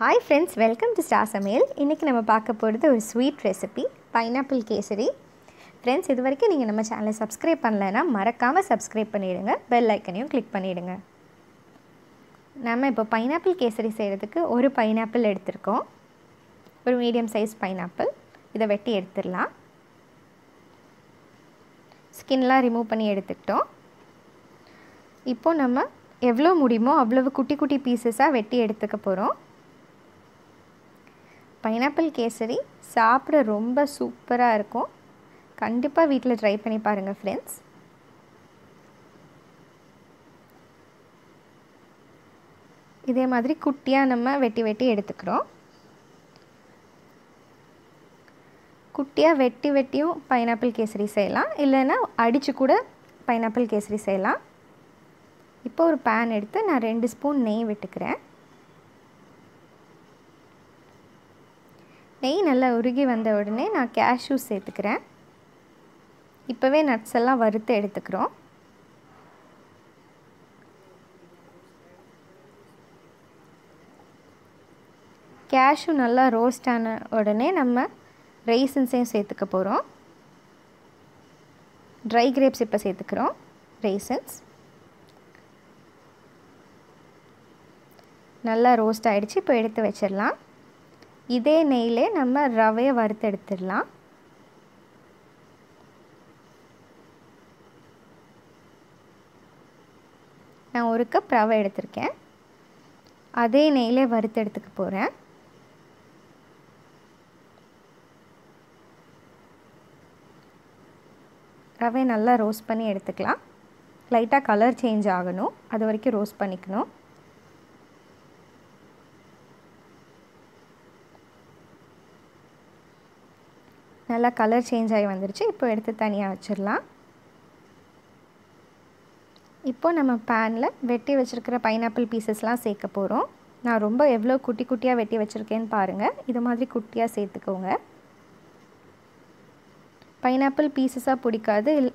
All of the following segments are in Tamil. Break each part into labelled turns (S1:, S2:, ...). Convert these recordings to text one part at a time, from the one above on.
S1: Hi friends welcome to star சமையல் இன்றைக்கி நம்ம பார்க்க போகிறது ஒரு sweet recipe pineapple kesari. Friends இது வரைக்கும் நீங்கள் நம்ம சேனலை சப்ஸ்கிரைப் பண்ணலைன்னா மறக்காமல் சப்ஸ்கிரைப் பண்ணிவிடுங்க பெல் ஐக்கனையும் கிளிக் பண்ணிவிடுங்க நம்ம இப்போ பைனாப்பிள் கேசரி செய்கிறதுக்கு ஒரு பைனாப்பிள் எடுத்திருக்கோம். ஒரு மீடியம் சைஸ் பைனாப்பிள் இதை வெட்டி எடுத்துடலாம். ஸ்கின்லாம் ரிமூவ் பண்ணி எடுத்துக்கிட்டோம். இப்போது நம்ம எவ்வளோ முடியுமோ அவ்வளவு குட்டி குட்டி பீசஸாக வெட்டி எடுத்துக்க போகிறோம் பைனாப்பிள் கேசரி சாப்பிட ரொம்ப சூப்பராக இருக்கும். கண்டிப்பாக வீட்டில் ட்ரை பண்ணி பாருங்கள் ஃப்ரெண்ட்ஸ் இதே மாதிரி குட்டியாக நம்ம வெட்டி வெட்டி எடுத்துக்கிறோம். குட்டியாக வெட்டி வெட்டியும் பைனாப்பிள் கேசரி செய்யலாம். இல்லைன்னா அடித்து கூட பைனாப்பிள் கேசரி செய்யலாம். இப்போ ஒரு பேன் எடுத்து நான் ரெண்டு ஸ்பூன் நெய் விட்டுக்கிறேன். நெய் நல்லா உருகி வந்த உடனே நான் கேஷ்யூ சேர்த்துக்கிறேன். இப்போவே நட்ஸ் எல்லாம் வறுத்து எடுத்துக்கிறோம். கேஷ்யூ நல்லா ரோஸ்ட் ஆன உடனே நம்ம ரைசன்ஸையும் சேர்த்துக்க போகிறோம் ட்ரை கிரேப்ஸ் இப்போ சேர்த்துக்கிறோம் ரைசன்ஸ் நல்லா ரோஸ்ட் ஆகிடுச்சு இப்போ எடுத்து வச்சிடலாம். இதே நெய்லே நம்ம ரவையை வறுத்து எடுத்துடலாம் நான் ஒரு கப் ரவை எடுத்திருக்கேன். அதே நெய்லே வறுத்து எடுத்துக்க போகிறேன் ரவை நல்லா ரோஸ்ட் பண்ணி எடுத்துக்கலாம். லைட்டாக கலர் சேஞ்ச் ஆகணும். அது வரைக்கும் ரோஸ்ட் பண்ணிக்கணும். நல்லா கலர் சேஞ்ச் ஆகி வந்துருச்சு. இப்போ எடுத்து தனியாக வச்சிடலாம். இப்போது நம்ம பேனில் வெட்டி வச்சுருக்கிற பைனாப்பிள் பீசஸ்லாம் சேர்க்க போகிறோம் நான் ரொம்ப எவ்வளோ குட்டி குட்டியாக வெட்டி வச்சுருக்கேன்னு பாருங்கள் இது மாதிரி குட்டியாக சேர்த்துக்கோங்க. பைனாப்பிள் பீசஸாக பிடிக்காது. இல்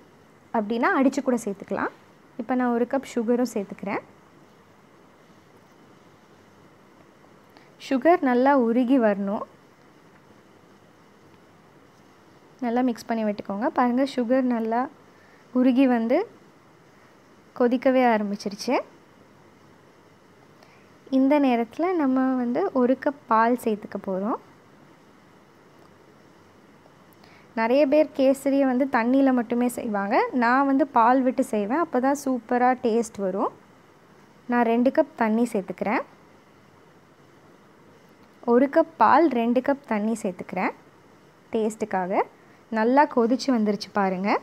S1: அப்படின்னா அடித்து கூட சேர்த்துக்கலாம். இப்போ நான் ஒரு கப் சுகரும் சேர்த்துக்கிறேன். சுகர் நல்லா உருகி வரணும். நல்லா மிக்ஸ் பண்ணி விட்டுக்கோங்க. பாருங்கள் சுகர் நல்லா உருகி வந்து கொதிக்கவே ஆரம்பிச்சிருச்சு. இந்த நேரத்தில் நம்ம வந்து ஒரு கப் பால் சேர்த்துக்க போகிறோம் நிறைய பேர் கேசரியை வந்து தண்ணியில் மட்டுமே செய்வாங்க. நான் வந்து பால் விட்டு செய்வேன். அப்போ தான் சூப்பராக டேஸ்ட் வரும். நான் ரெண்டு கப் தண்ணி சேர்த்துக்கிறேன். ஒரு கப் பால் ரெண்டு கப் தண்ணி சேர்த்துக்கிறேன். டேஸ்ட்டுக்காக நல்லா கொதிச்சு வந்துருச்சு பாருங்கள்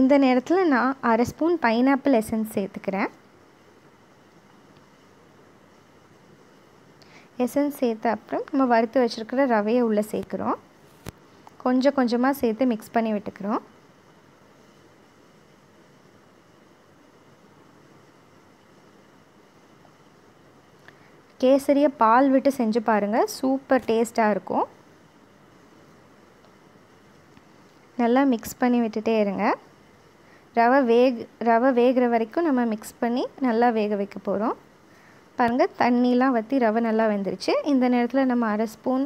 S1: இந்த நேரத்தில் நான் அரை ஸ்பூன் பைனாப்பிள் எசன்ஸ் சேர்த்துக்கிறேன். எசன்ஸ் சேர்த்த அப்புறம் நம்ம வறுத்து வச்சுருக்கிற ரவையை உள்ளே சேர்க்குறோம். கொஞ்சம் கொஞ்சமாக சேர்த்து மிக்ஸ் பண்ணி விட்டுக்கிறோம். கேசரியை பால் விட்டு செஞ்சு பாருங்கள் சூப்பர் டேஸ்ட்டாக இருக்கும். நல்லா மிக்ஸ் பண்ணி விட்டுட்டே இருங்க. ரவை வேக ரவை வேகிற வரைக்கும் நம்ம மிக்ஸ் பண்ணி நல்லா வேக வைக்க போகிறோம் பாருங்கள் தண்ணிலாம் வற்றி ரவை நல்லா வெந்துருச்சு. இந்த நேரத்தில் நம்ம அரை ஸ்பூன்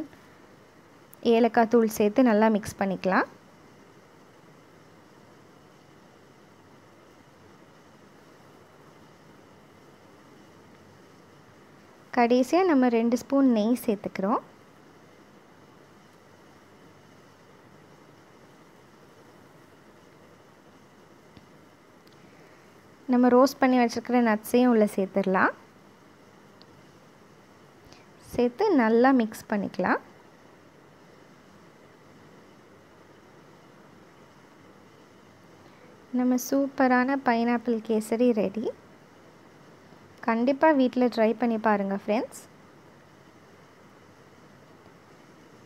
S1: ஏலக்காய் தூள் சேர்த்து நல்லா மிக்ஸ் பண்ணிக்கலாம். கடைசியாக நம்ம ரெண்டு ஸ்பூன் நெய் சேர்த்துக்கிறோம். நம்ம ரோஸ்ட் பண்ணி வச்சுருக்கிற நட்ஸையும் உள்ளே சேர்த்துடலாம். சேர்த்து நல்லா மிக்ஸ் பண்ணிக்கலாம். நம்ம சூப்பரான பைனாப்பிள் கேசரி ரெடி கண்டிப்பாக வீட்டில் ட்ரை பண்ணி பாருங்கள் ஃப்ரெண்ட்ஸ்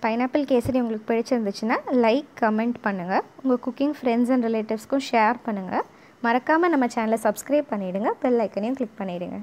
S1: பைனாப்பிள் கேசரி உங்களுக்கு பிடிச்சிருந்துச்சுன்னா லைக் கமெண்ட் பண்ணுங்கள் உங்கள் குக்கிங் ஃப்ரெண்ட்ஸ் அண்ட் ரிலேட்டிவ்ஸ்க்கும் ஷேர் பண்ணுங்கள் மறக்காமல் நம்ம சேனலை சப்ஸ்கிரைப் பண்ணிவிடுங்க பெல் ஐக்கனையும் கிளிக் பண்ணிவிடுங்க